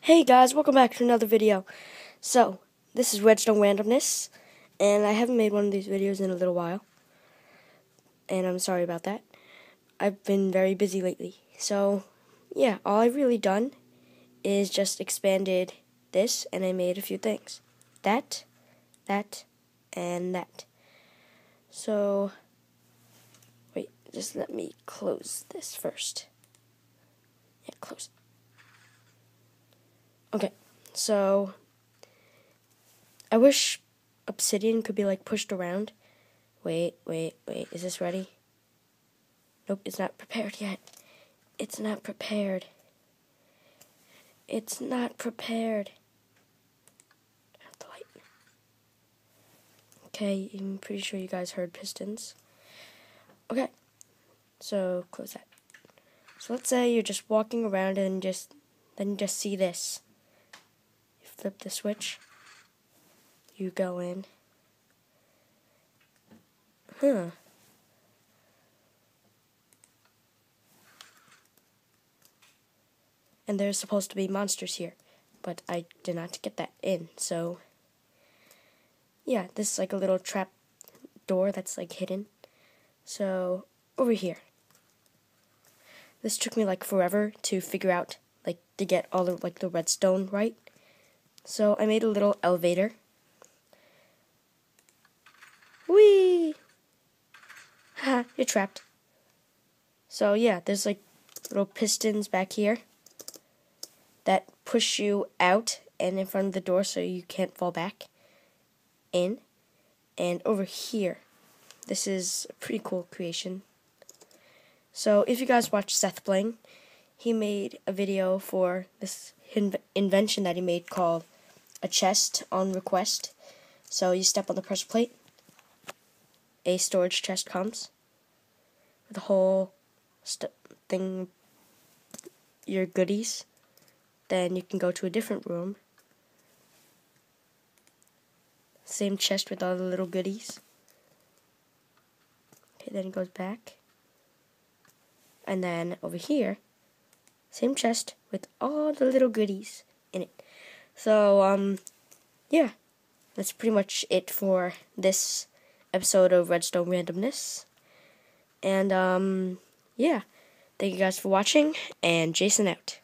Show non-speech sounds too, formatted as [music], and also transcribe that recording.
Hey guys, welcome back to another video. So, this is Redstone Randomness, and I haven't made one of these videos in a little while. And I'm sorry about that. I've been very busy lately. So, yeah, all I've really done is just expanded this, and I made a few things. That, that, and that. So, wait, just let me close this first. Yeah, close Okay, so I wish obsidian could be like pushed around. Wait, wait, wait. Is this ready? Nope, it's not prepared yet. It's not prepared. It's not prepared. Okay, I'm pretty sure you guys heard pistons. Okay, so close that. So let's say you're just walking around and just then you just see this flip the switch, you go in. Huh. And there's supposed to be monsters here, but I did not get that in, so yeah, this is like a little trap door that's like hidden. So, over here. This took me like forever to figure out, like, to get all the, like, the redstone right. So I made a little elevator. Whee! Ha, [laughs] you're trapped. So yeah, there's like little pistons back here that push you out and in front of the door so you can't fall back in. And over here, this is a pretty cool creation. So if you guys watch SethBling, he made a video for this invention that he made called a chest on request. So you step on the pressure plate, a storage chest comes a whole thing, your goodies. Then you can go to a different room. Same chest with all the little goodies. Okay, then it goes back. And then over here, same chest with all the little goodies in it. So, um, yeah, that's pretty much it for this episode of Redstone Randomness. And, um, yeah, thank you guys for watching, and Jason out.